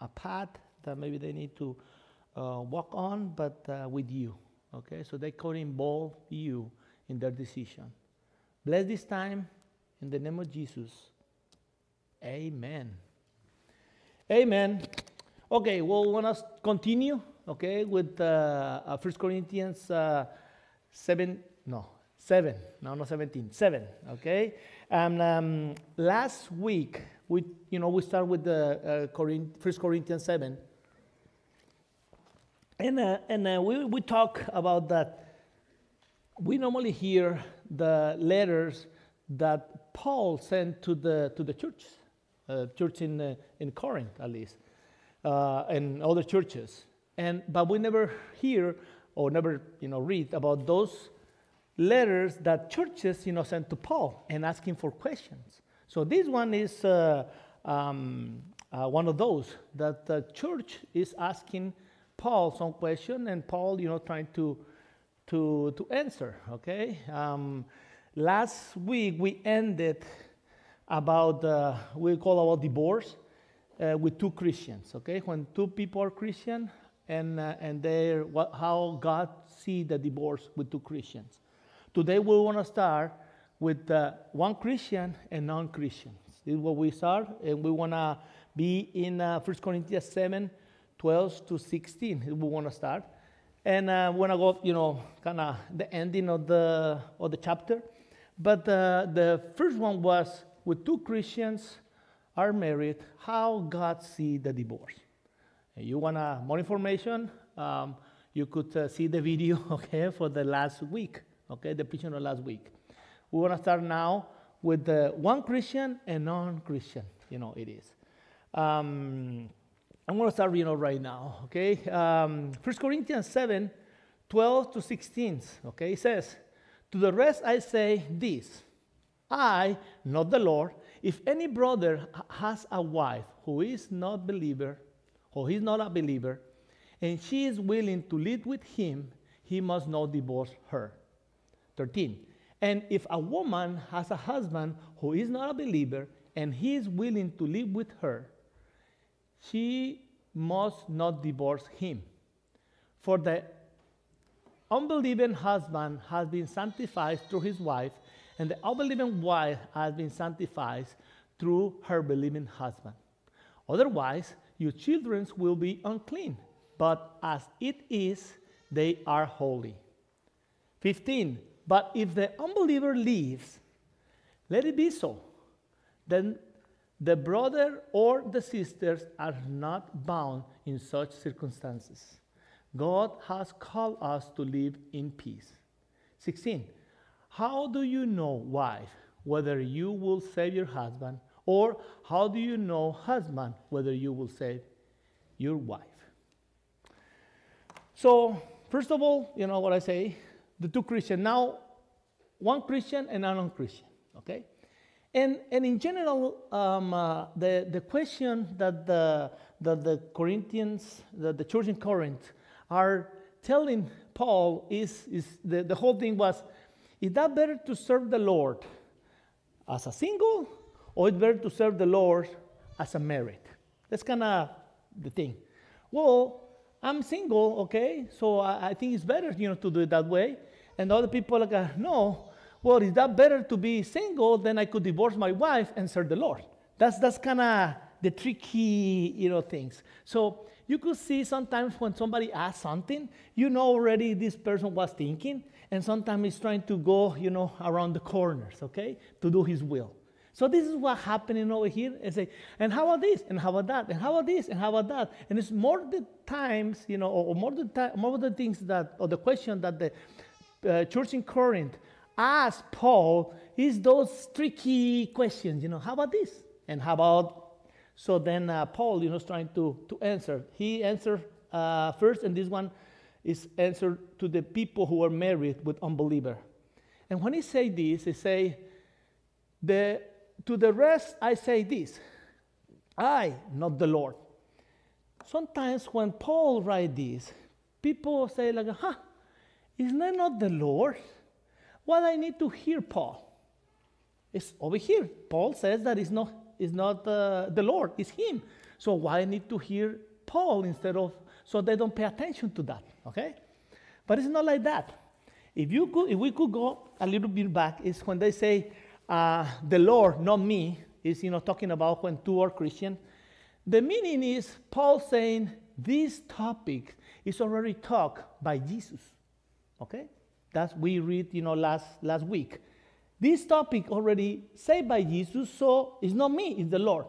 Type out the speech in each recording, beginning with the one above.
a path that maybe they need to uh, walk on, but uh, with you. Okay, so they could involve you in their decision. Bless this time in the name of Jesus. Amen. Amen. Okay, well, we want to continue, okay, with uh, uh, 1 Corinthians uh, 7, no, 7, no, not 17, 7, okay? And um, last week, we, you know, we start with the uh, Corinth, 1 Corinthians 7. And, uh, and uh, we, we talk about that we normally hear the letters that Paul sent to the, to the church, uh, church in, uh, in Corinth at least, uh, and other churches. And, but we never hear or never you know, read about those letters that churches you know, sent to Paul and asking for questions. So this one is uh, um, uh, one of those that the church is asking Paul some question, and Paul, you know, trying to to to answer. Okay. Um, last week we ended about uh, we call about divorce uh, with two Christians. Okay, when two people are Christian and uh, and they what, how God see the divorce with two Christians. Today we want to start with uh, one Christian and non-Christians. This is what we start, and we want to be in uh, 1 Corinthians 7, 12 to 16. We want to start. And uh, we want to go, you know, kind of the ending of the, of the chapter. But uh, the first one was with two Christians are married, how God see the divorce. And you want more information? Um, you could uh, see the video, okay, for the last week, okay, the preaching of last week. We want to start now with the one Christian and non-Christian, you know, it is. Um, I'm going to start, you know, right now, okay? Um, 1 Corinthians 7, 12 to 16, okay? It says, To the rest I say this, I, not the Lord, if any brother has a wife who is not believer, or he's not a believer, and she is willing to live with him, he must not divorce her. 13. And if a woman has a husband who is not a believer and he is willing to live with her, she must not divorce him. For the unbelieving husband has been sanctified through his wife, and the unbelieving wife has been sanctified through her believing husband. Otherwise, your children will be unclean, but as it is, they are holy. 15. But if the unbeliever leaves, let it be so. Then the brother or the sisters are not bound in such circumstances. God has called us to live in peace. 16. How do you know, wife, whether you will save your husband? Or how do you know, husband, whether you will save your wife? So, first of all, you know what I say? The two Christian. Now, one Christian and a non-Christian, okay? And, and in general, um, uh, the, the question that the, that the Corinthians, the, the church in Corinth are telling Paul is, is the, the whole thing was, is that better to serve the Lord as a single or it's better to serve the Lord as a married? That's kind of the thing. Well, I'm single, okay, so I, I, think it's better, you know, to do it that way. And other people like, uh, no, well, is that better to be single? than I could divorce my wife and serve the Lord. That's, that's kind of the tricky, you know, things. So you could see sometimes when somebody asks something, you know already this person was thinking, and sometimes he's trying to go, you know, around the corners, okay, to do his will. So this is what happening over here. And say, and how about this? And how about that? And how about this? And how about that? And it's more the times, you know, or more the time, more the things that, or the question that the uh, church in Corinth asked Paul is those tricky questions. You know, how about this? And how about? So then uh, Paul, you know, is trying to to answer. He answered uh, first, and this one is answered to the people who are married with unbeliever. And when he say this, he say, the to the rest I say this, I, not the Lord. Sometimes when Paul write this, people say like, huh, isn't that not the Lord? What I need to hear, Paul? It's over here. Paul says that it's not, it's not uh, the Lord, it's him. So why I need to hear Paul instead of so they don't pay attention to that, okay? But it's not like that. If you could, if we could go a little bit back, is when they say uh, the Lord, not me, is you know talking about when two are Christian. The meaning is Paul saying this topic is already taught by Jesus. Okay, that's we read you know last last week. This topic already said by Jesus, so it's not me, it's the Lord.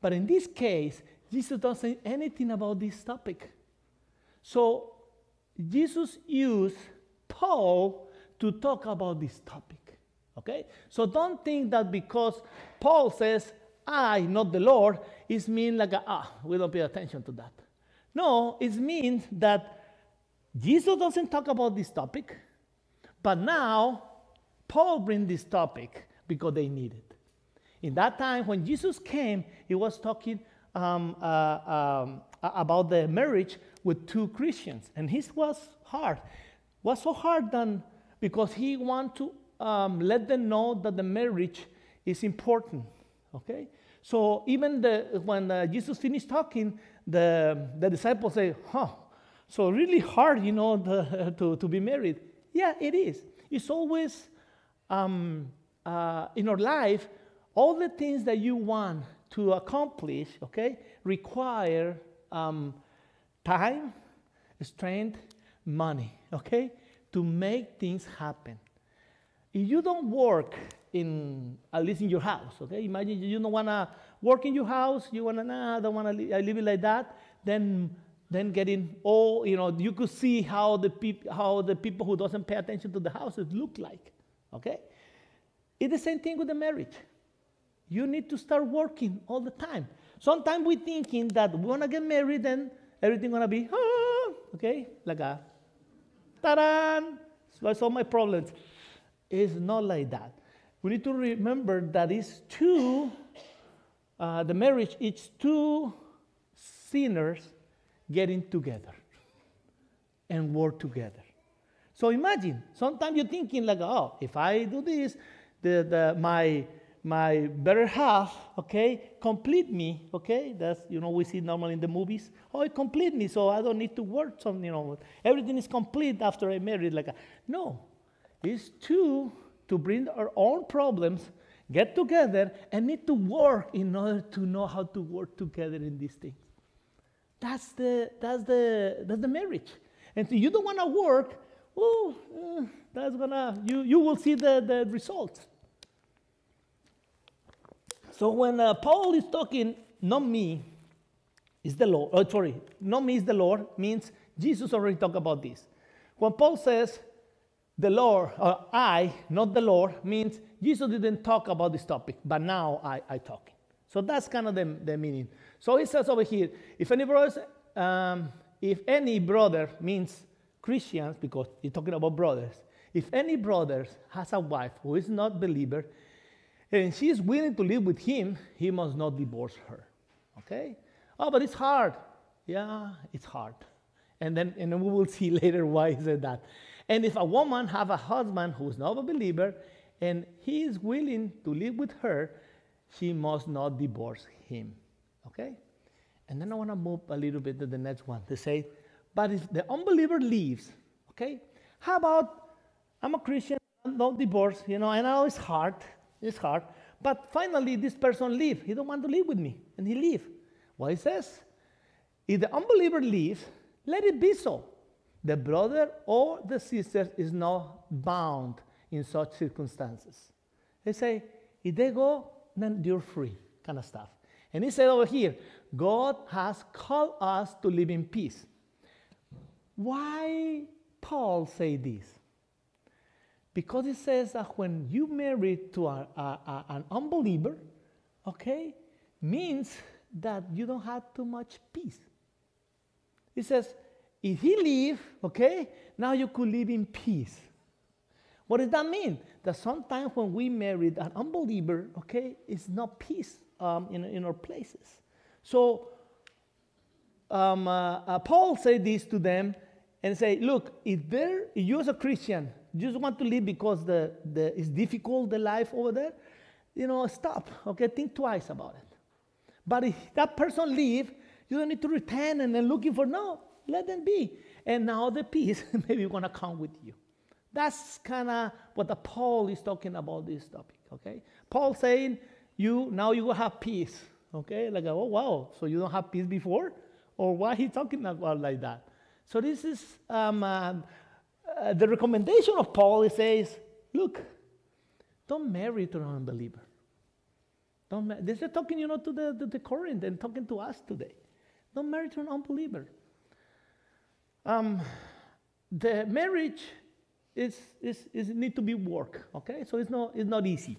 But in this case, Jesus doesn't say anything about this topic. So Jesus used Paul to talk about this topic. Okay? So don't think that because Paul says, I, not the Lord, it means like, a, ah, we don't pay attention to that. No, it means that Jesus doesn't talk about this topic, but now Paul brings this topic because they need it. In that time, when Jesus came, he was talking um, uh, um, about the marriage with two Christians, and his was hard. Was so hard than because he wanted to um, let them know that the marriage is important. Okay? So even the, when uh, Jesus finished talking, the, the disciples say, huh, so really hard, you know, the, to, to be married. Yeah, it is. It's always um, uh, in our life, all the things that you want to accomplish, okay, require um, time, strength, money, okay, to make things happen if you don't work in at least in your house, okay? Imagine you don't want to work in your house, you want to, nah, I don't want to li- I live it like that, then then getting all, you know, you could see how the, peop- how the people who doesn't pay attention to the houses look like, okay? It's the same thing with the marriage. You need to start working all the time. Sometimes we're thinking that we want to get married, then everything going to be, ah, okay, like a, ta-da, solve all my problems. It's not like that. We need to remember that it's two, uh, the marriage, it's two sinners getting together and work together. So imagine, sometimes you're thinking like, oh, if I do this, the, the, my, my better half, okay, complete me, okay? That's, you know, we see normally in the movies. Oh, it complete me, so I don't need to work some, you know, everything is complete after I married. Like, no, it's two to bring our own problems, get together, and need to work in order to know how to work together in these things. That's the, that's the, that's the marriage. And so you don't want to work, oh, uh, that's gonna, you, you will see the, the results. So when uh, Paul is talking, not me, is the Lord, oh, sorry, not me is the Lord, means Jesus already talked about this. When Paul says, the Lord, or I, not the Lord, means Jesus didn't talk about this topic, but now I, I talk. So that's kind of the, the meaning. So it says over here, if any brothers, um, if any brother means Christians, because he's talking about brothers, if any brother has a wife who is not believer, and she is willing to live with him, he must not divorce her. Okay? Oh, but it's hard. Yeah, it's hard. And then, and then we will see later why he said that. And if a woman have a husband who is not a believer and he is willing to live with her, she must not divorce him. Okay? And then I want to move a little bit to the next one to say, but if the unbeliever leaves, okay, how about I'm a Christian, don't divorce, you know, and I know it's hard, it's hard, but finally this person leave. He don't want to live with me, and he leave. What he says, if the unbeliever leaves, let it be so. The brother or the sister is not bound in such circumstances. They say, if they go, then you're free, kind of stuff. And he said over here, God has called us to live in peace. Why Paul say this? Because it says that when you marry to a, a, a, an unbeliever, okay, means that you don't have too much peace. It says if he leave, okay, now you could live in peace. What does that mean? That sometimes when we marry an unbeliever, okay, it's not peace um, in, in our places. So um, uh, uh, Paul said this to them and say, look, if there, if you as a Christian, just want to live because the, the, it's difficult, the life over there, you know, stop, okay, think twice about it. But if that person leave, you don't need to repent and then looking for no, let them be. And now the peace maybe gonna come with you. That's kind of what the Paul is talking about this topic. Okay, Paul saying you now you will have peace. Okay, like oh wow, so you don't have peace before, or why he talking about like that? So this is um, uh, uh, the recommendation of Paul. He says, look, don't marry to an unbeliever. Don't ma- this is talking, you know, to the, the, the Corinth and talking to us today. Don't marry to an unbeliever. Um, the marriage is, is, is need to be work, okay? So it's not, it's not easy.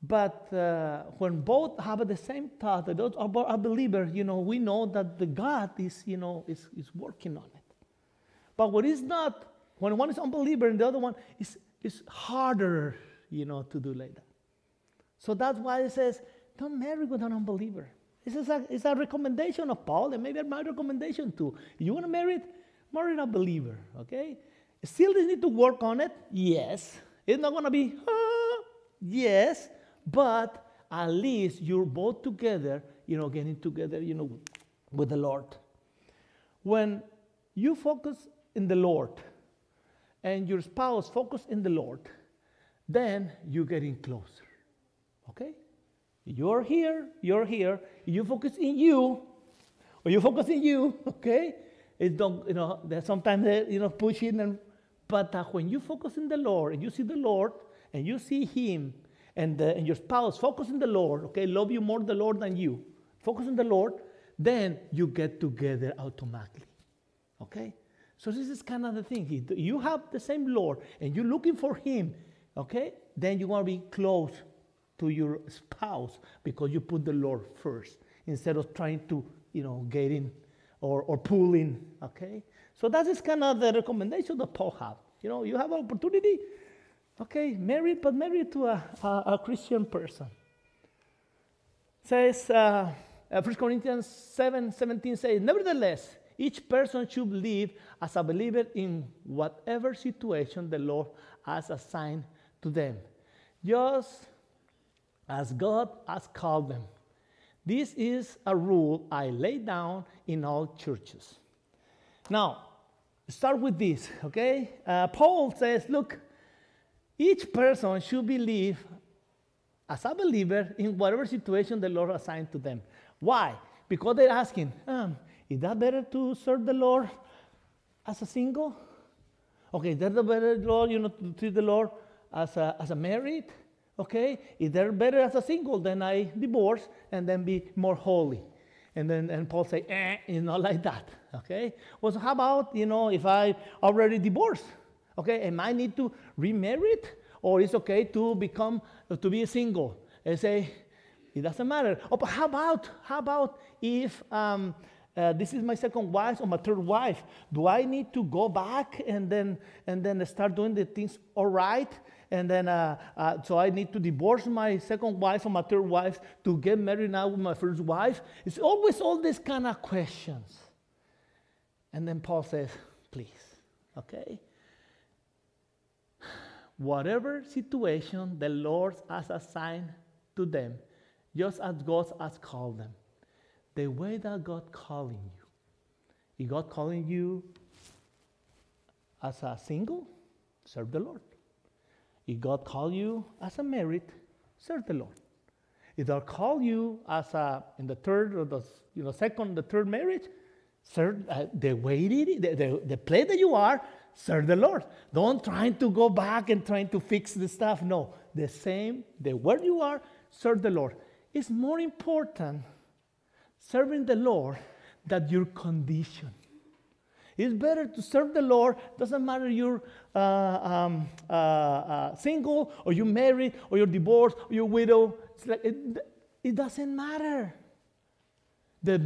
But uh, when both have the same thought, that those are, are believers, you know, we know that the God is, you know, is, is working on it. But what is not, when one is unbeliever and the other one is, is harder, you know, to do like that. So that's why it says, don't marry with an unbeliever. This is a, it's a recommendation of Paul, and maybe my recommendation too. You want to marry it? Marry a believer, okay? Still, they need to work on it? Yes. It's not going to be, ah, yes, but at least you're both together, you know, getting together, you know, with the Lord. When you focus in the Lord and your spouse focus in the Lord, then you're getting closer. Okay? You're here, you're here, you focus in you, or you focus in you, okay? It don't, you know, sometimes, they, you know, pushing and, but uh, when you focus in the Lord and you see the Lord and you see Him and, uh, and your spouse focus on the Lord, okay, love you more the Lord than you, focus on the Lord, then you get together automatically, okay? So this is kind of the thing. You have the same Lord and you're looking for Him, okay? Then you want to be close to your spouse because you put the Lord first instead of trying to, you know, get in or, or pull in, okay? So that is kind of the recommendation that Paul have. You know, you have an opportunity, okay, married, but married to a, a, a Christian person. Says, uh, 1 Corinthians 7, 17 says, Nevertheless, each person should live as a believer in whatever situation the Lord has assigned to them. Just as God has called them. This is a rule I lay down in all churches. Now, start with this, okay? Uh, Paul says, look, each person should believe as a believer in whatever situation the Lord assigned to them. Why? Because they're asking, um, is that better to serve the Lord as a single? Okay, is that the better, Lord, you know, to treat the Lord as a, as a married? Okay, is they're better as a single, then I divorce and then be more holy. And then and Paul say, eh, you know, like that. Okay. Well, so how about you know if I already divorced? Okay, am I need to remarry it, or it's okay to become to be single and say it doesn't matter? Oh, but how about how about if um, uh, this is my second wife or my third wife? Do I need to go back and then and then start doing the things all right? and then uh, uh, so I need to divorce my second wife or my third wife to get married now with my first wife. It's always all these kind of questions. And then Paul says, please, okay? Whatever situation the Lord has assigned to them, just as God has called them, the way that God calling you, is God calling you as a single, serve the Lord. If God call you as a merit, serve the Lord. If God call you as a in the third or the you know second, the third marriage, serve uh, the way it is, the, the, the place that you are, serve the Lord. Don't try to go back and trying to fix the stuff. No, the same, the where you are, serve the Lord. It's more important serving the Lord than your condition. It's better to serve the Lord. Doesn't matter you're uh, um, uh, uh, single or you're married or you're divorced or you're widow. Like it, it doesn't matter. The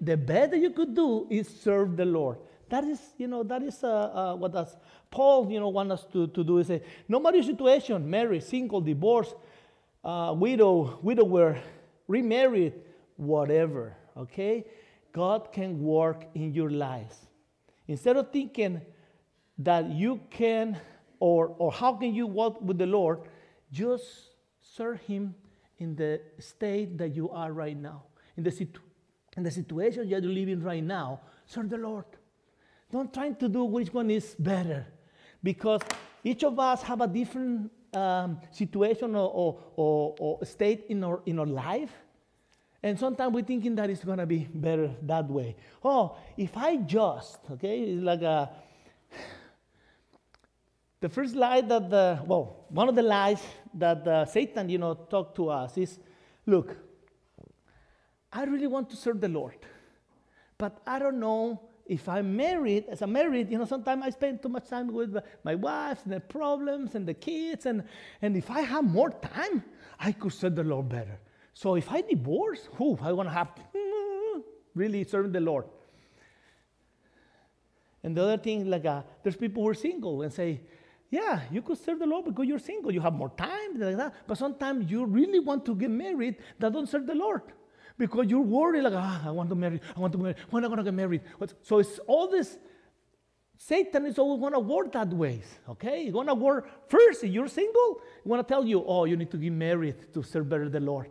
the best that you could do is serve the Lord. That is, you know, that is uh, uh, what does Paul, you know, want us to, to do. Is say, no matter your situation, married, single, divorced, uh, widow, widower, remarried, whatever. Okay, God can work in your lives. Instead of thinking that you can or, or how can you walk with the Lord, just serve Him in the state that you are right now, in the, situ- in the situation you're living right now. Serve the Lord. Don't try to do which one is better, because each of us have a different um, situation or, or, or, or state in our, in our life. And sometimes we're thinking that it's going to be better that way. Oh, if I just, okay, it's like a, the first lie that the, well, one of the lies that Satan, you know, talked to us is, look, I really want to serve the Lord, but I don't know if I'm married, as a married, you know, sometimes I spend too much time with my wife and the problems and the kids, and, and if I have more time, I could serve the Lord better. So if I divorce, who I want to have really serving the Lord. And the other thing, like uh, there's people who are single and say, yeah, you could serve the Lord because you're single. You have more time, like that. But sometimes you really want to get married that don't serve the Lord because you're worried, like, ah, I want to marry, I want to marry, when am I going to get married? So it's all this. Satan is always going to work that way, okay? He's going to work first. If you're single, he want to tell you, oh, you need to get married to serve better the Lord,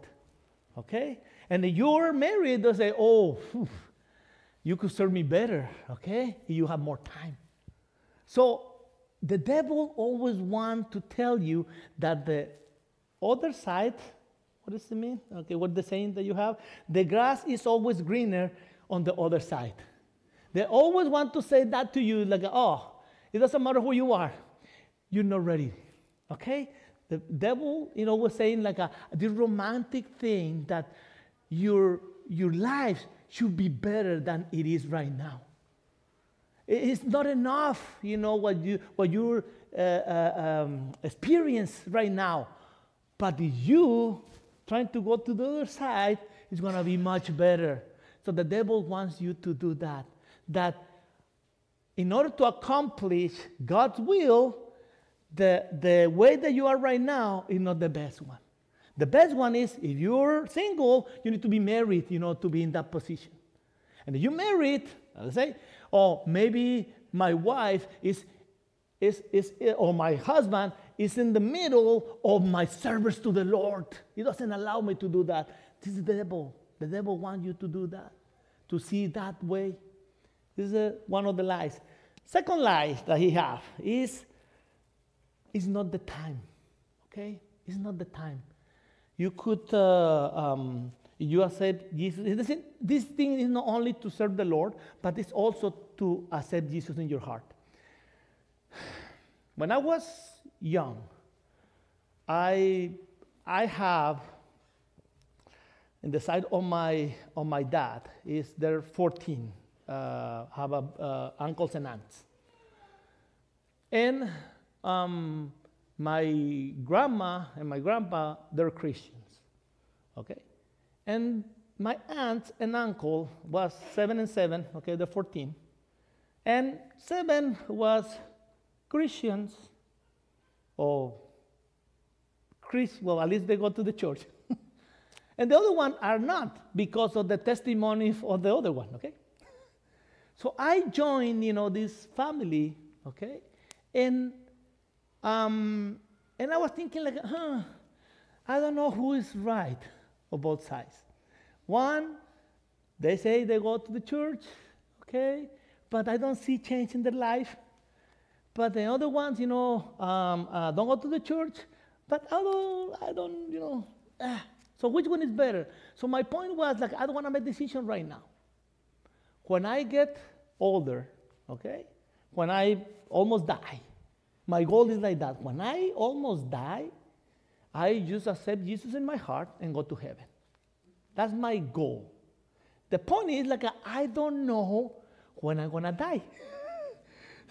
okay? And if you're married, they'll say, oh, whew, you could serve me better, okay? You have more time. So the devil always wants to tell you that the other side what does it mean? Okay, what the saying that you have? The grass is always greener on the other side. They always want to say that to you, like, oh, it doesn't matter who you are, you're not ready. Okay? The devil, you know, was saying like a, this romantic thing that your your life should be better than it is right now. It's not enough, you know, what you what you uh, uh, um, experience right now, but you trying to go to the other side is going to be much better. So the devil wants you to do that. That in order to accomplish God's will, the, the way that you are right now is not the best one. The best one is if you're single, you need to be married, you know, to be in that position. And if you're married, let's say, or maybe my wife is, is, is or my husband is in the middle of my service to the Lord. He doesn't allow me to do that. This is the devil. The devil wants you to do that, to see that way. This is a, one of the lies. Second lie that he have is, it's not the time. Okay? It's not the time. You could, uh, um, you accept Jesus. This thing is not only to serve the Lord, but it's also to accept Jesus in your heart. When I was young. I, I have, in the side of my, of my dad, is there 14, uh, have a, uh, uncles and aunts. And um, my grandma and my grandpa, they're Christians, okay? And my aunt and uncle was seven and seven, okay, they're 14. And seven was Christians, or Chris, well, at least they go to the church. and the other one are not because of the testimony of the other one, okay? So I joined, you know, this family, okay? And um, and I was thinking like, huh, I don't know who is right on both sides. One, they say they go to the church, okay, but I don't see change in their life. But the other ones, you know, um, uh, don't go to the church, but I don't, I don't you know. Ah. So which one is better? So my point was like, I don't want to make decision right now. When I get older, okay, when I almost die, my goal is like that. When I almost die, I just accept Jesus in my heart and go to heaven. That's my goal. The point is like I don't know when I'm gonna die.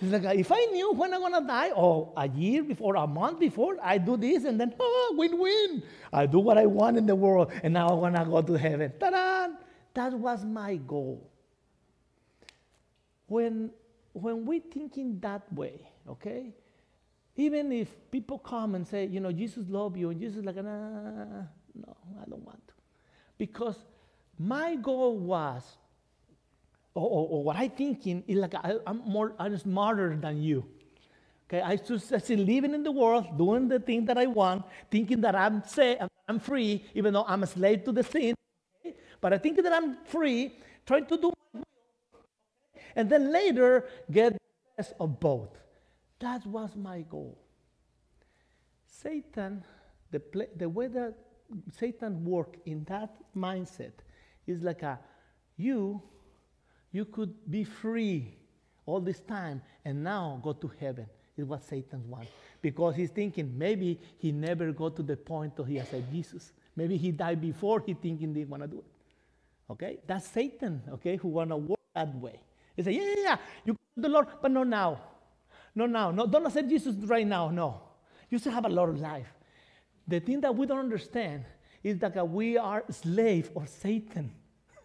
It's like, if I knew when I'm to die, or a year before, a month before, I do this, and then, oh, win win. I do what I want in the world, and now I want to go to heaven. Ta-da! That was my goal. When, when we think in that way, okay, even if people come and say, you know, Jesus love you, and Jesus is like, nah, no, I don't want to. Because my goal was or, or, or what I'm thinking is like I, am more, I'm smarter than you. Okay, I just living in the world, doing the thing that I want, thinking that I'm say, I'm free, even though I'm a slave to the sin. Okay? But I think that I'm free, trying to do my will. And then later, get the best of both. That was my goal. Satan, the, play, the way that Satan worked in that mindset is like a you, you could be free all this time and now go to heaven is what Satan wants. Because he's thinking maybe he never got to the point of he said Jesus. Maybe he died before he thinking he want to do it. Okay? That's Satan, okay, who want to work that way. He say, yeah, yeah, yeah, you the Lord, but not now. Not now. No, don't accept Jesus right now. No. You still have a lot of life. The thing that we don't understand is that we are slave of Satan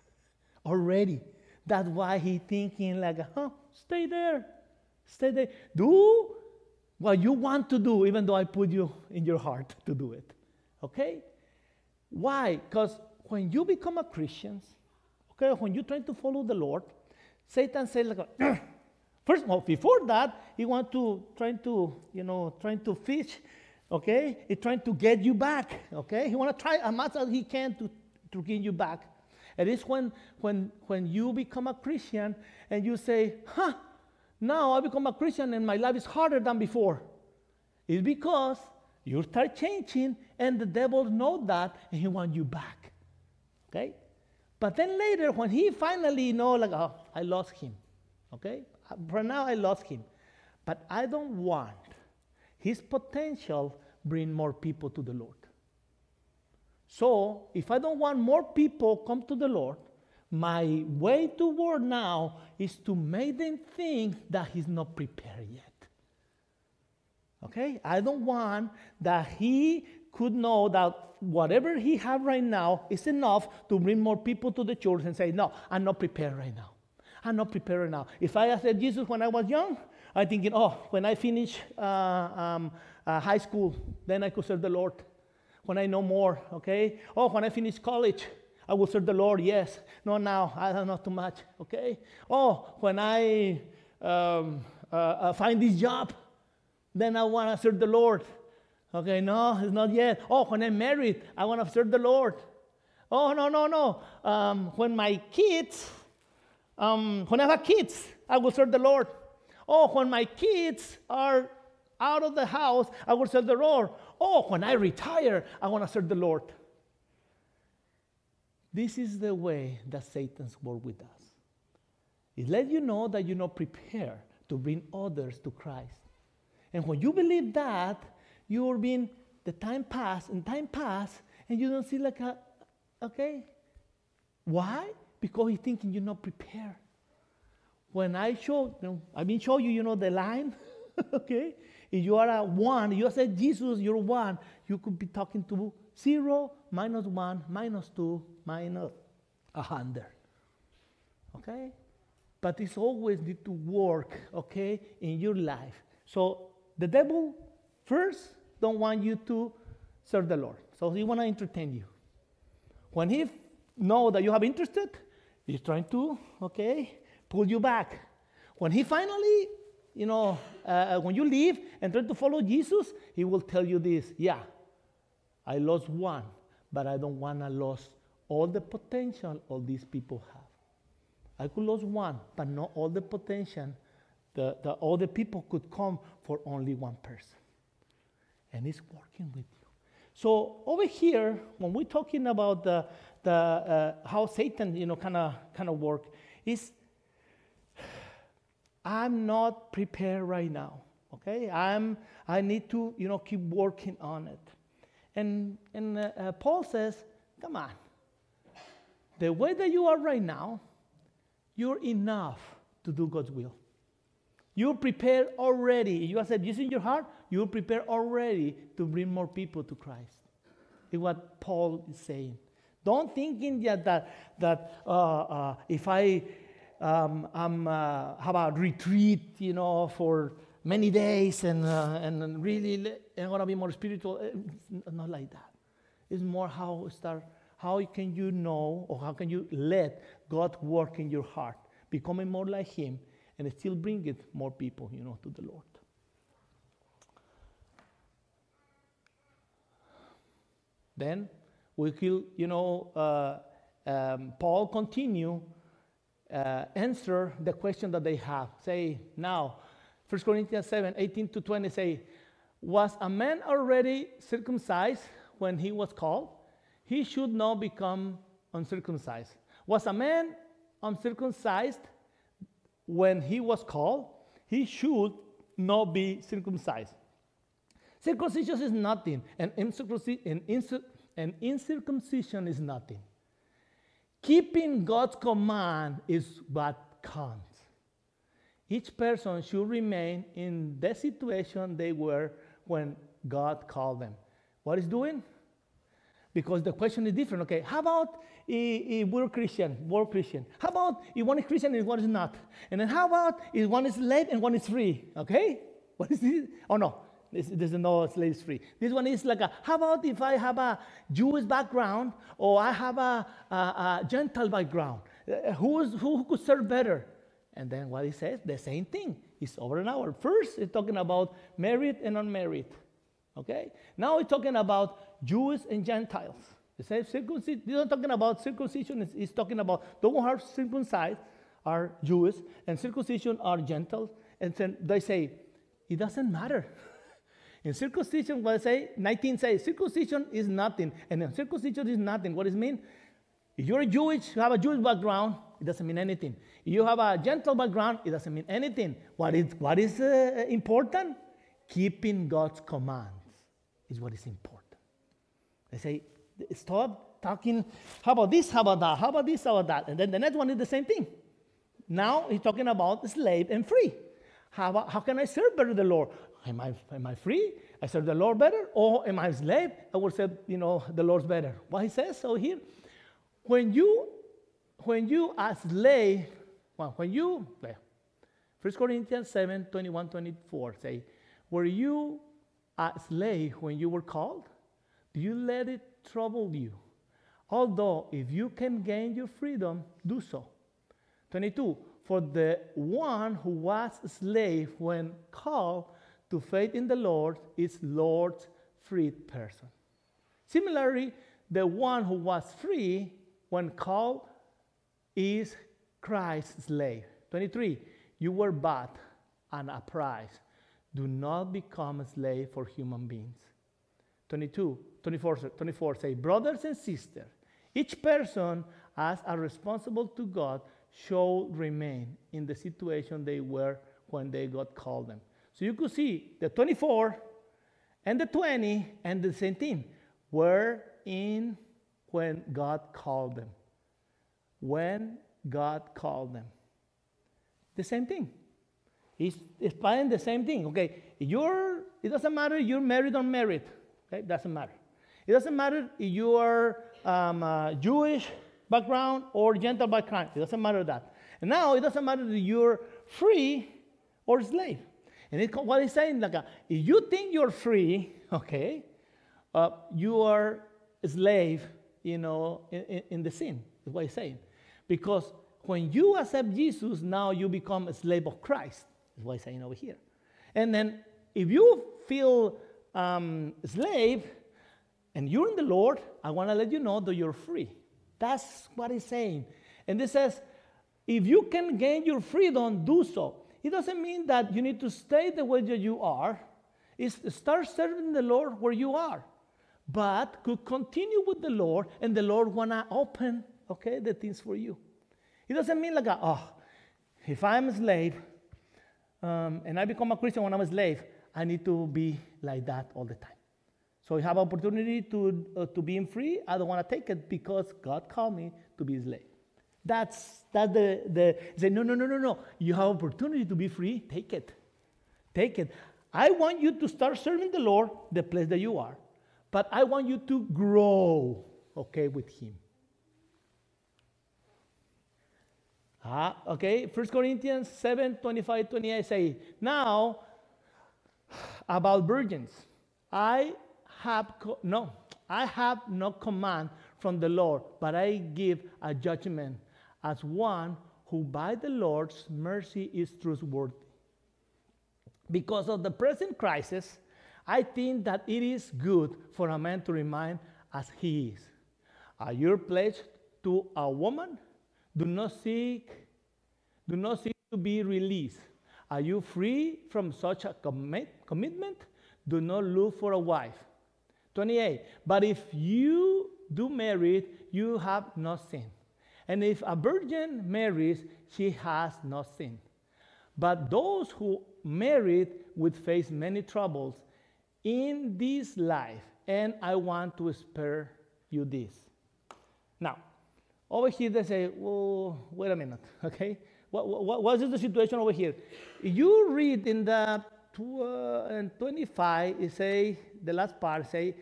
already. That's why he thinking like, huh, stay there. Stay there. Do what you want to do, even though I put you in your heart to do it. Okay? Why? Because when you become a Christian, okay, when you're trying to follow the Lord, Satan says like, first of all, before that, he want to trying to, you know, trying to fish, okay? He's trying to get you back, okay? He want to try as much as he can to, to get you back. And it's when, when, when you become a Christian and you say, huh, now I become a Christian and my life is harder than before. It's because you start changing and the devil knows that and he wants you back. Okay? But then later, when he finally know, like, oh, I lost him. Okay? For now, I lost him. But I don't want his potential bring more people to the Lord. So if I don't want more people come to the Lord, my way toward now is to make them think that he's not prepared yet. Okay? I don't want that he could know that whatever he have right now is enough to bring more people to the church and say, no, I'm not prepared right now. I'm not prepared right now. If I accepted Jesus when I was young, I'm thinking, oh, when I finish uh, um, uh, high school, then I could serve the Lord. When I know more, okay? Oh, when I finish college, I will serve the Lord, yes. No, now, I don't know too much, okay? Oh, when I um, uh, uh, find this job, then I want to serve the Lord. Okay, no, it's not yet. Oh, when I'm married, I want to serve the Lord. Oh, no, no, no. Um, when my kids, um, when I have kids, I will serve the Lord. Oh, when my kids are out of the house, I will serve the Lord. Oh, when I retire, I want to serve the Lord. This is the way that Satan's work with us. It let you know that you're not prepared to bring others to Christ. And when you believe that, you're being, the time pass and time pass, and you don't see like a, okay. Why? Because he's thinking you're not prepared. When I show, you know, I've been showing you, you know, the line, okay? If you are a one, you say Jesus, you're one, you could be talking to zero, minus one, minus two, minus a hundred. Okay? But it's always need to work, okay, in your life. So the devil first don't want you to serve the Lord. So he want to entertain you. When he know that you have interested, he's trying to, okay, pull you back. When he finally, you know, uh, when you leave and try to follow Jesus, he will tell you this, yeah, I lost one, but I don't want to lose all the potential all these people have. I could lose one, but not all the potential that the, all the people could come for only one person. And it's working with you. So over here, when we're talking about the, the, uh, how Satan, you know, kind of kind of work, is I'm not prepared right now. Okay, I'm I need to you know keep working on it. And, and uh, uh, Paul says, come on, the way that you are right now, you're enough to do God's will. You're prepared already. You have said this in your heart, you're prepared already to bring more people to Christ. Is what Paul is saying. Don't thinking that that, that uh, uh, if I um, I'm, uh, have a retreat, you know, for many days and, uh, and really I'm going to be more spiritual. It's eh, not like that. It's more how start, how can you know or how can you let God work in your heart, becoming more like Him and still bring it more people, you know, to the Lord. Then we will, you know, uh, um, Paul continue uh, answer the question that they have. Say now, 1 Corinthians 7, 18 to 20 say, was a man already circumcised when he was called? He should not become uncircumcised. Was a man uncircumcised when he was called? He should not be circumcised. Circumcision is nothing, and incircumcision, and incircumcision is nothing. Keeping God's command is what counts. Each person should remain in the situation they were when God called them. What is doing? Because the question is different. Okay, how about if we're Christian, we're Christian? How about if one is Christian and one is not? And then how about if one is slave and one is free? Okay, what is this? Oh no, this, this is no slaves free. This one is like a, how about if I have a Jewish background or I have a, a, a Gentile background? Uh, who, is, who, who could serve better? And then what he says, the same thing. It's over an hour. First, he's talking about married and unmarried. Okay? Now he's talking about Jews and Gentiles. He says circumcision. He's not talking about circumcision. He's talking about those who are circumcised are Jewish and circumcision are Gentiles. And then they say, it doesn't matter. In circumcision, what I say, 19 says, circumcision is nothing. And circumcision is nothing. What does it mean? If you're Jewish, you have a Jewish background, it doesn't mean anything. If you have a Gentile background, it doesn't mean anything. What is, what is uh, important? Keeping God's commands is what is important. They say, stop talking, how about this, how about that, how about this, how about that. And then the next one is the same thing. Now he's talking about slave and free. How, how can I serve better the Lord? Am I, am I free? I serve the Lord better? Or am I a slave? I will serve, you know, the Lord's better. What he says so here, when you, when you are slave, well, when you, well, 1 Corinthians 7, 21, 24 say, were you a slave when you were called? Do you let it trouble you? Although if you can gain your freedom, do so. 22, for the one who was a slave when called to faith in the Lord is Lord's freed person. Similarly, the one who was free when called is Christ's slave. 23. You were bought and a price. Do not become a slave for human beings. 22, 24, 24 say, Brothers and sisters, each person as a responsible to God shall remain in the situation they were when they got called them. So you could see the 24 and the 20 and the 17 were in when God called them. When God called them. The same thing. He's explaining the same thing. Okay, you're, it doesn't matter you're married or married. Okay, it doesn't matter. It doesn't matter if you are um, uh, Jewish background or Gentile background. It doesn't matter that. And now it doesn't matter if you're free or slave. And it, what he's saying, like, uh, if you think you're free, okay, uh, you are a slave, you know, in, in, the sin, is what he's saying. Because when you accept Jesus, now you become a slave of Christ, is what he's saying over here. And then if you feel um, slave and you're in the Lord, I want to let you know that you're free. That's what he's saying. And this says, if you can gain your freedom, do so. It doesn't mean that you need to stay the way that you are. It's start serving the Lord where you are. But could continue with the Lord and the Lord wanna open, okay, the things for you. It doesn't mean like, a, oh, if I'm a slave um, and I become a Christian when I'm a slave, I need to be like that all the time. So I have opportunity to, uh, to be free. I don't want to take it because God called me to be a slave. That's, that the, the, say, no, no, no, no, no. You have opportunity to be free. Take it. Take it. I want you to start serving the Lord the place that you are. But I want you to grow, okay, with Him. Ah, okay, 1 Corinthians 7 25, 28 say, Now, about virgins, I have no, I have no command from the Lord, but I give a judgment as one who by the Lord's mercy is trustworthy. Because of the present crisis, I think that it is good for a man to remain as he is. Are you pledged to a woman? Do not seek, do not seek to be released. Are you free from such a commit, commitment? Do not look for a wife. 28. But if you do marry, you have no sin. And if a virgin marries, she has no sin. But those who married would face many troubles in this life, and I want to spare you this. Now, over here they say, well, wait a minute, okay? What, what, what is the situation over here? You read in the tw- 25, it say, the last part say,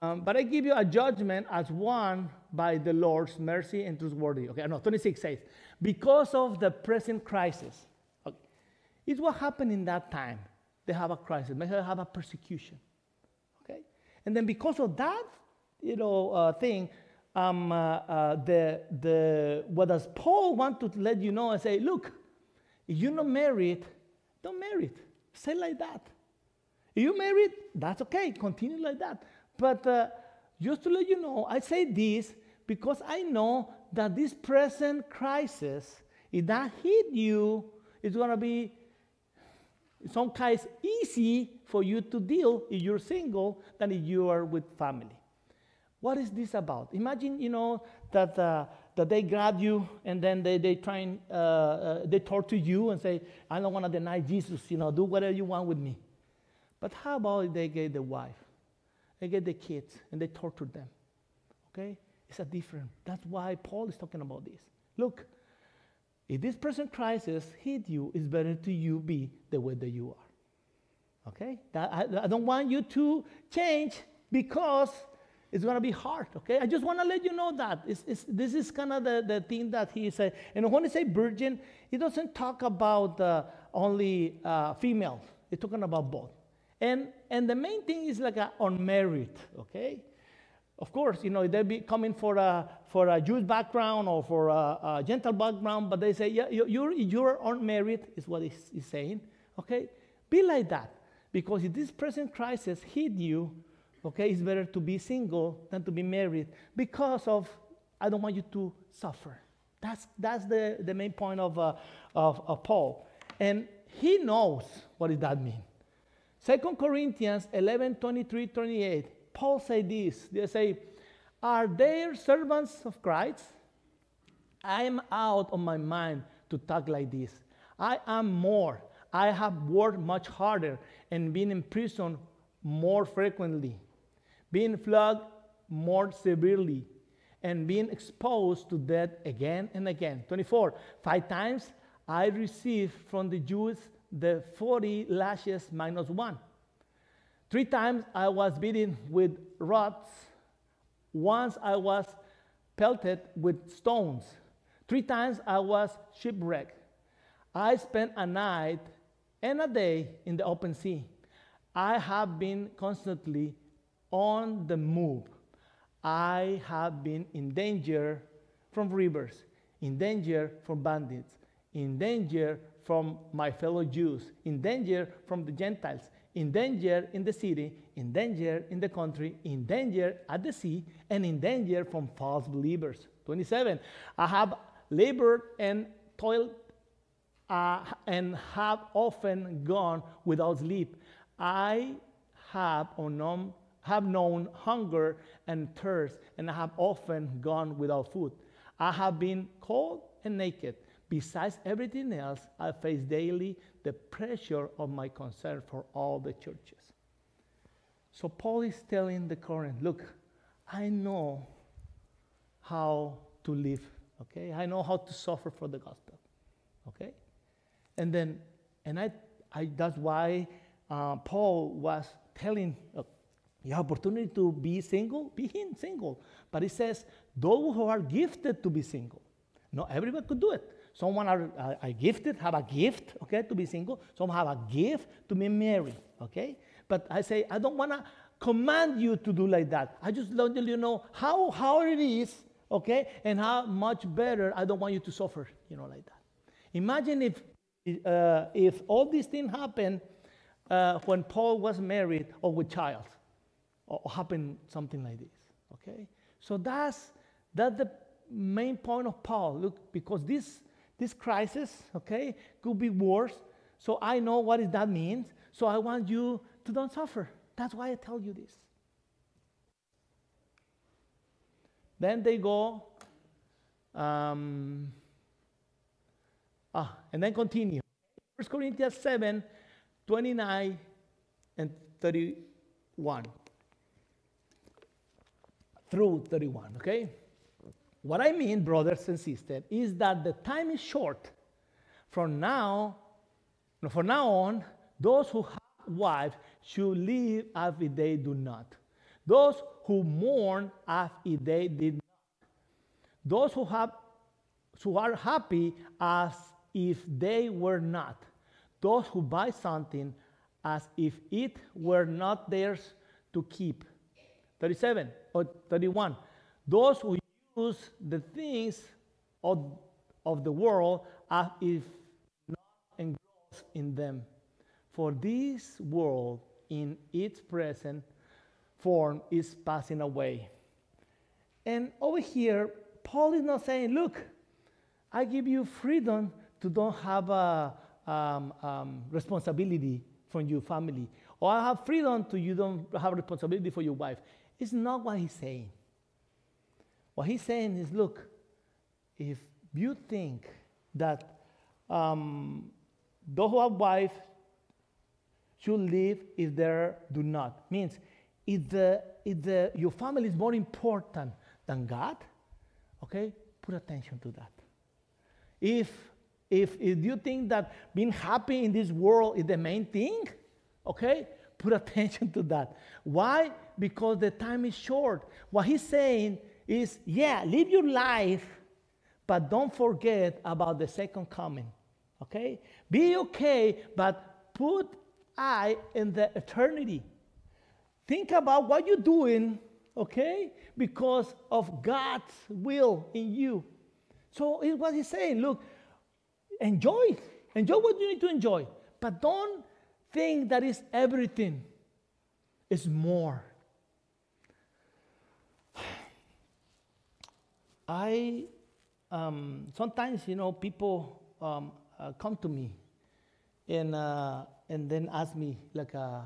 um, but I give you a judgment as one by the Lord's mercy and trustworthy. Okay, no, 26 says, because of the present crisis. Okay. It's what happened in that time. They have a crisis, they have a persecution. Okay? And then because of that, you know, uh, thing, um, uh, uh, the, the, what does Paul want to let you know and say, look, if you're not married, don't marry it. Say like that. If you're married, that's okay. Continue like that. But uh, just to let you know, I say this because I know that this present crisis, if that hit you, it's going to be in some case easy for you to deal if you're single than if you are with family. What is this about? Imagine, you know, that, uh, that they grab you and then they, they try and uh, uh, they torture you and say, I don't want to deny Jesus, you know, do whatever you want with me. But how about if they get the wife? They get the kids and they torture them. Okay? It's a different. That's why Paul is talking about this. Look, if this present crisis hit you, it's better to you be the way that you are. Okay? That, I, I don't want you to change because it's going to be hard. Okay? I just want to let you know that. It's, it's, this is kind of the, the thing that he said. And when he say virgin, he doesn't talk about uh, only uh, females. He's talking about both. And, and the main thing is like a unmarried, okay? Of course, you know, they be coming for a, for a Jewish background or for a, a Gentile background, but they say, yeah, you're, you're unmarried, is what he's, he's saying, okay? Be like that. Because if this present crisis hit you, okay, it's better to be single than to be married because of, I don't want you to suffer. That's, that's the, the main point of, uh, of, of Paul. And he knows what does that mean. 2 Corinthians 11 23 28. Paul said this. They say, Are they servants of Christ? I am out of my mind to talk like this. I am more. I have worked much harder and been in prison more frequently, being flogged more severely, and being exposed to death again and again. 24. Five times I received from the Jews the 40 lashes minus one. Three times I was beaten with rods. Once I was pelted with stones. Three times I was shipwrecked. I spent a night and a day in the open sea. I have been constantly on the move. I have been in danger from rivers, in danger from bandits, in danger from my fellow Jews, in danger from the Gentiles, in danger in the city, in danger in the country, in danger at the sea, and in danger from false believers. 27. I have labored and toiled uh, and have often gone without sleep. I have known, have known hunger and thirst, and I have often gone without food. I have been cold and naked. Besides everything else, I face daily the pressure of my concern for all the churches. So Paul is telling the Corinth, look, I know how to live, okay? I know how to suffer for the gospel, okay? And then, and I, I that's why uh, Paul was telling, uh, you have opportunity to be single, be single. But he says, those who are gifted to be single, not everyone could do it. Someone are, uh, are gifted, have a gift, okay, to be single. Some have a gift to be married, okay? But I say, I don't want to command you to do like that. I just let you know how hard it is, okay, and how much better I don't want you to suffer, you know, like that. Imagine if, uh, if all these things happened uh, when Paul was married or with child, or happened something like this. Okay? So that's, that's the main point of Paul. Look, because this, this crisis, okay, could be worse. So I know what that means. So I want you to don't suffer. That's why I tell you this. Then they go, um, ah, and then continue. 1 Corinthians 7 29 and 31 through 31, okay? What I mean, brothers and sisters, is that the time is short. From now, from now on, those who have wives should live as if they do not. Those who mourn as if they did not. Those who have who are happy as if they were not. Those who buy something as if it were not theirs to keep. 37 or 31. Those who the things of, of the world as if not engrossed in them. For this world in its present form is passing away. And over here, Paul is not saying, look, I give you freedom to don't have a um, um, responsibility from your family. Or I have freedom to you don't have responsibility for your wife. It's not what he's saying. What he's saying is, look, if you think that um, those who have wife should live if they do not, means if, the, if the, your family is more important than God, okay, put attention to that. If, if, if you think that being happy in this world is the main thing, okay, put attention to that. Why? Because the time is short. What he's saying is, yeah, live your life, but don't forget about the second coming. Okay? Be okay, but put eye in the eternity. Think about what you're doing, okay? Because of God's will in you. So it's what he's saying. Look, enjoy. Enjoy what you need to enjoy. But don't think that is everything. It's more. I um, sometimes, you know, people um, uh, come to me and, uh, and then ask me, like, uh,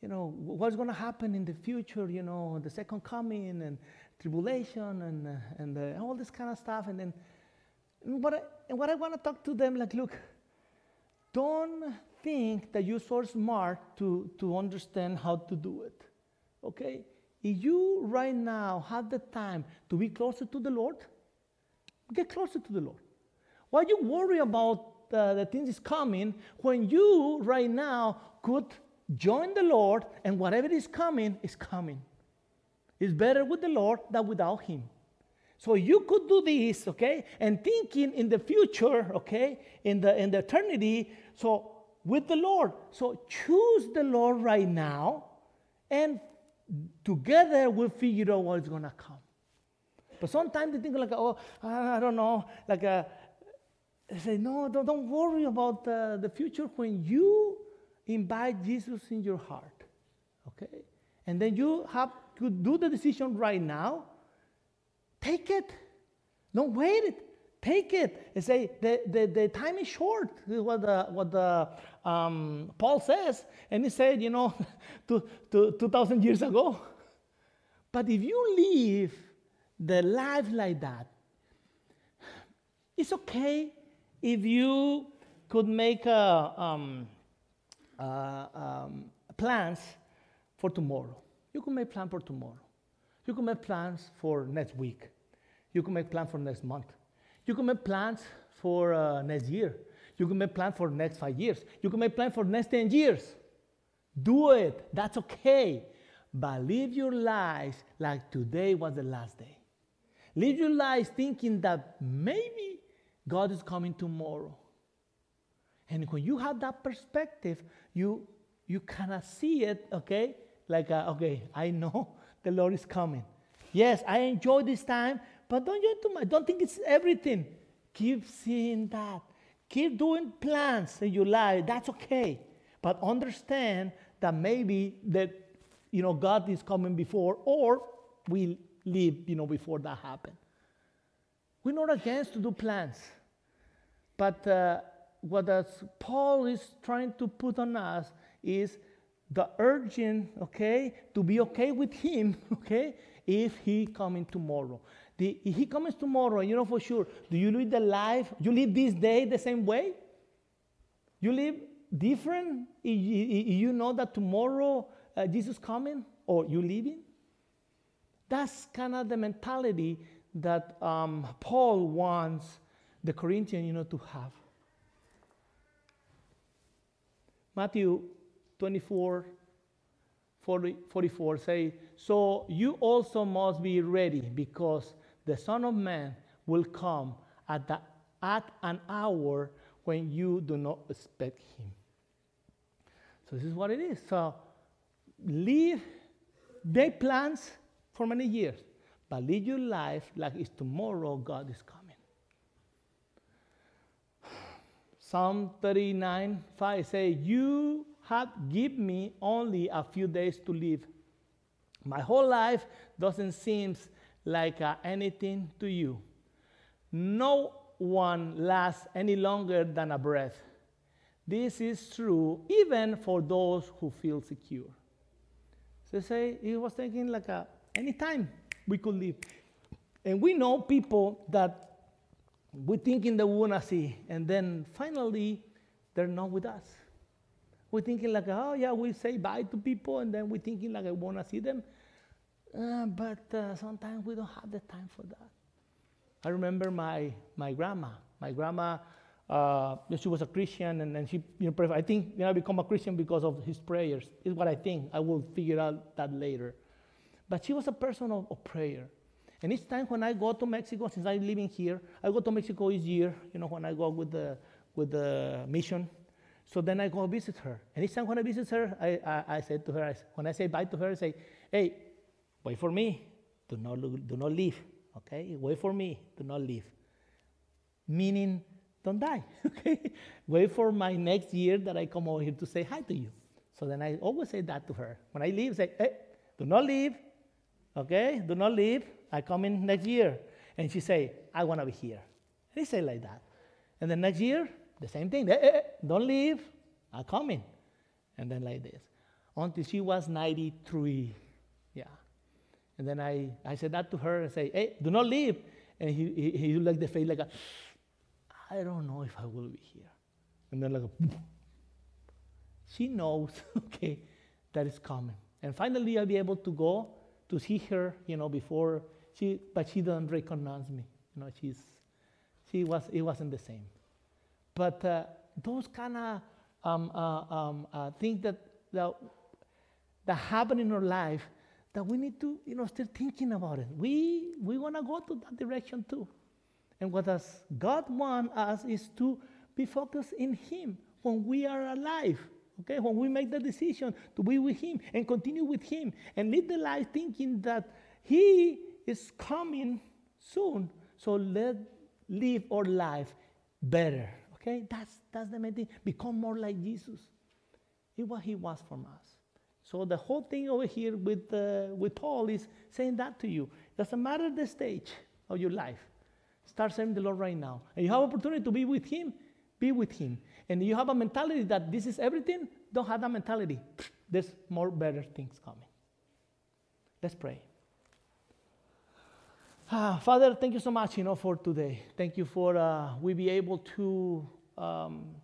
you know, what's going to happen in the future, you know, the second coming and tribulation and, uh, and uh, all this kind of stuff. And then what I, and what I want to talk to them, like, look, don't think that you're so smart to, to understand how to do it. Okay? If you right now have the time to be closer to the Lord, get closer to the Lord. Why you worry about uh, the things is coming when you right now could join the Lord and whatever is coming is coming. It's better with the Lord than without Him. So you could do this, okay, and thinking in the future, okay, in the in the eternity. So with the Lord. So choose the Lord right now and together we'll figure out what's going to come. But sometimes they think like, oh, I don't know, like, uh, say, no, don't, don't worry about uh, the future when you invite Jesus in your heart, okay? And then you have to do the decision right now. Take it. Don't wait it. Take it and say, the, the, the time is short, is what, the, what the, um, Paul says. And he said, you know, to, to, 2,000 years ago. But if you live the life like that, it's okay if you could make a, um, uh, um, plans for tomorrow. You can make plans for tomorrow. You can make plans for next week. You can make plans for next month. You can make plans for uh, next year. You can make plans for next five years. You can make plans for next 10 years. Do it. That's okay. But live your lives like today was the last day. Live your lives thinking that maybe God is coming tomorrow. And when you have that perspective, you you of see it, okay? Like, uh, okay, I know the Lord is coming. Yes, I enjoy this time, but don't enjoy too much. Don't think it's everything. Keep seeing that. Keep doing plans in your life. That's okay. But understand that maybe that you know God is coming before, or we live, you know, before that happened. We're not against to do plans, but uh, what Paul is trying to put on us is the urging, okay, to be okay with him, okay, if he coming tomorrow. The, he comes tomorrow, you know for sure, do you live the life, you live this day the same way? You live different if you know that tomorrow uh, Jesus coming or you leaving? That's kind of the mentality that um, Paul wants the Corinthian, you know, to have. Matthew 24, 40, 44 say, So you also must be ready because the Son of Man will come at, the, at an hour when you do not expect him. So this is what it is. So live, make plans for many years, but live your life like it's tomorrow God is coming. Psalm 39, 5 say, You have given me only a few days to live. My whole life doesn't seem like uh, anything to you. No one lasts any longer than a breath. This is true even for those who feel secure. So say he was thinking like a, any time we could live. And we know people that we thinking they wanna see, and then finally they're not with us. We're thinking like, oh yeah, we say bye to people, and then we're thinking like I wanna see them. Uh, but uh, sometimes we don't have the time for that. I remember my, my grandma. My grandma, uh, she was a Christian, and then she, you know, I think you know, I become a Christian because of his prayers. Is what I think. I will figure out that later. But she was a person of, of prayer. And each time when I go to Mexico, since I'm living here, I go to Mexico each year, you know, when I go with the, with the mission. So then I go visit her. And each time when I visit her, I, I, I said to her, I, when I say bye to her, I say, hey, wait for me. Do not, do not leave, okay? Wait for me. Do not leave. Meaning, don't die, okay? Wait for my next year that I come over here to say hi to you. So then I always say that to her. When I leave, say, hey, do not leave, okay? Do not leave. I come in next year. And she say, I want to be here. And he say like that. And the next year, the same thing. Eh, eh, don't leave. I'm coming. And then like this. Until she was 93. And then I, I said that to her and say, hey, do not leave. And he, he, he like the face like, I don't know if I will be here. And then like, she knows, okay, that is coming. And finally, I'll be able to go to see her, you know, before she, but she doesn't recognize me. You know, she's, she was, it wasn't the same. But uh, those kind of um, uh, um, uh, things that, that, that happen in our life that we need to, you know, still thinking about it. We, we want to go to that direction too. And what does God want us is to be focused in Him when we are alive. Okay, when we make the decision to be with Him and continue with Him and live the life thinking that He is coming soon. So let live our life better. Okay? That's that's the main thing. Become more like Jesus. It's what he wants from us. So the whole thing over here with uh, with Paul is saying that to you. Doesn't matter the stage of your life. Start serving the Lord right now. And you have opportunity to be with him, be with him. And you have a mentality that this is everything, don't have that mentality. There's more better things coming. Let's pray. Ah, Father, thank you so much, you know, for today. Thank you for uh, we be able to um,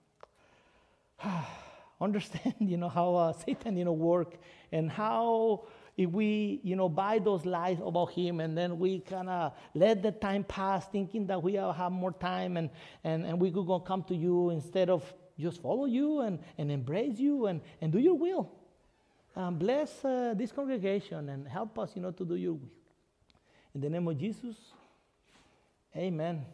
understand, you know, how uh, Satan, you know, work and how if we, you know, buy those lies about him and then we kind of let the time pass thinking that we have more time and, and, and we could go come to you instead of just follow you and, and embrace you and, and do your will. Um, bless uh, this congregation and help us, you know, to do your will. In the name of Jesus, amen.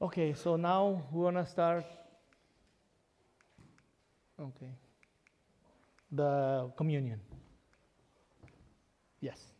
Okay, so now we want to start. Okay. The communion. Yes.